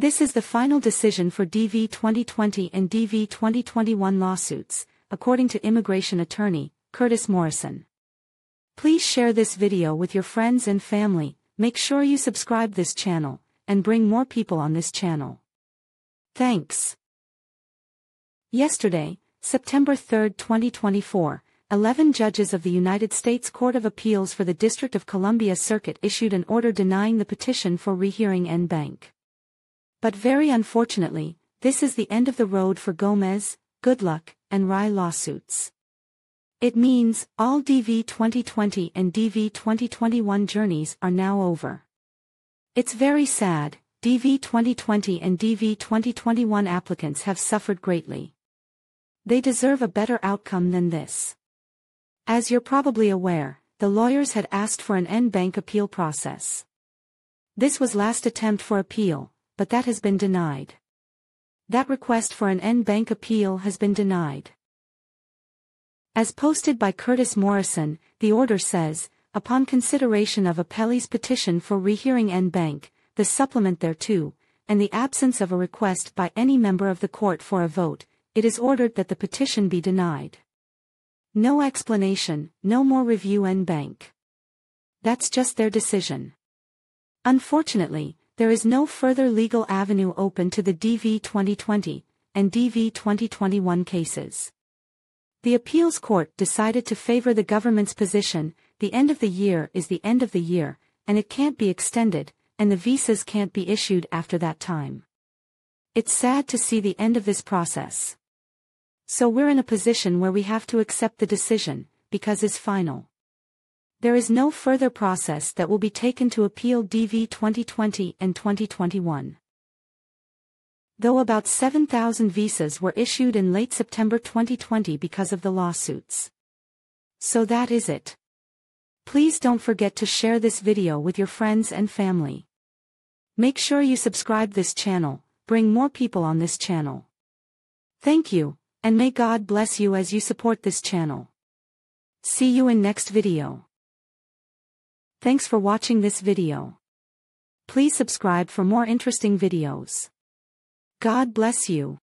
This is the final decision for DV 2020 and DV 2021 lawsuits, according to immigration attorney, Curtis Morrison. Please share this video with your friends and family, make sure you subscribe this channel, and bring more people on this channel. Thanks. Yesterday, September 3, 2024, 11 judges of the United States Court of Appeals for the District of Columbia Circuit issued an order denying the petition for rehearing en banc. But very unfortunately, this is the end of the road for Gomez, Goodluck, and Rai lawsuits. It means all DV 2020 and DV 2021 journeys are now over. It's very sad, DV 2020 and DV 2021 applicants have suffered greatly. They deserve a better outcome than this. As you're probably aware, the lawyers had asked for an en banc appeal process. This was last attempt for appeal, but that has been denied. That request for an en banc appeal has been denied. As posted by Curtis Morrison, the order says, upon consideration of appellee's petition for rehearing en banc, the supplement thereto, and the absence of a request by any member of the court for a vote, it is ordered that the petition be denied. No explanation, no more review en banc. That's just their decision. Unfortunately, there is no further legal avenue open to the DV 2020 and DV 2021 cases. The appeals court decided to favor the government's position, the end of the year is the end of the year, and it can't be extended, and the visas can't be issued after that time. It's sad to see the end of this process. So we're in a position where we have to accept the decision, because it's final. There is no further process that will be taken to appeal DV 2020 and 2021. Though about 7,000 visas were issued in late September 2020 because of the lawsuits. So that is it. Please don't forget to share this video with your friends and family. Make sure you subscribe this channel, bring more people on this channel. Thank you, and may God bless you as you support this channel. See you in next video. Thanks for watching this video. Please subscribe for more interesting videos. God bless you.